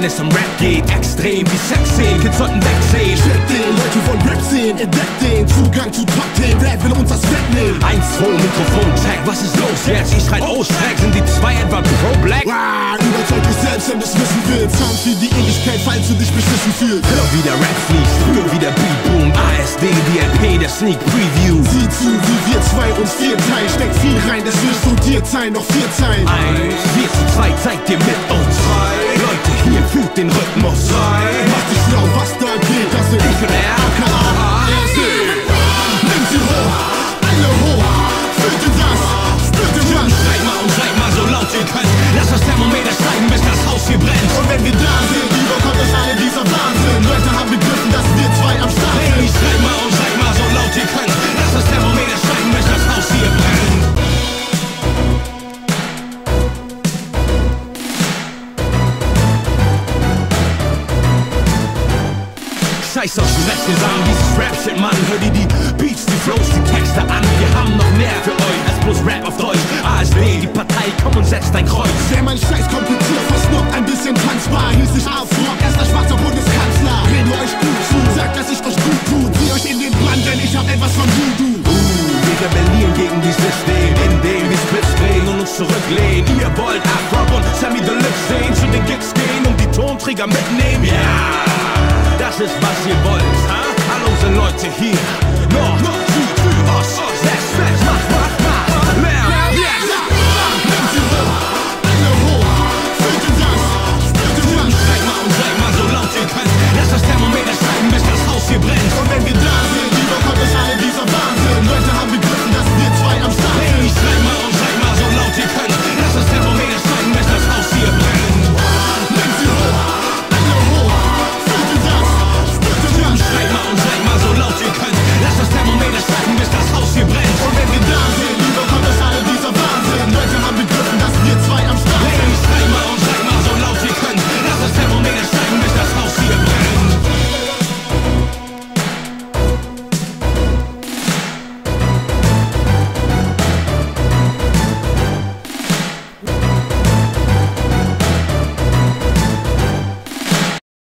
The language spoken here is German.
es um Rap geht. Extrem wie Sex sehen, Kids sollten wegsehen. Check den, Leute wollen Rap sehen, entdeckt den Zugang zu Top-Themen, wer will uns das wegnehmen? 1, 2, Mikrofon, Tag, was ist los jetzt? Ich schrei aus, Tag, sind die zwei etwa pro-black? Ah, überzeug dich selbst, wenn du's wissen willst. Sound für die Ewigkeit, falls du dich beschissen fühlst. Hör wie der Rap fließt, früher wie der Beat boomt. ASD, DLP, der Sneak Preview. Sieh zu, wie wir zwei uns vier teilen. Steckt viel rein, das wirst fundiert sein, noch vier Zeilen. Eins, wir Scheiß auf sagen dieses Rap-Shit, Mann. Hör dir die Beats, die Flows, die Texte an. Wir haben noch mehr für euch als bloß Rap auf Deutsch. ASD, die Partei, komm und setz dein Kreuz. Sehr mein Scheiß kompliziert, versnobbt, ein bisschen tanzbar. Hieß ich Afrock, erster schwarzer Bundeskanzler. Rede euch gut zu, sagt, dass ich euch gut tut. Zieh euch in den Brand, denn ich hab etwas von Voodoo. Uh, wir rebellieren gegen die System, indem wir Splits drehen und uns zurücklehnen. Ihr wollt Afrock und Sammy Deluxe sehen, zu den Gigs gehen und die Tonträger mitnehmen. Ja, das ist was ihr wollt, ha? All unsere Leute hier.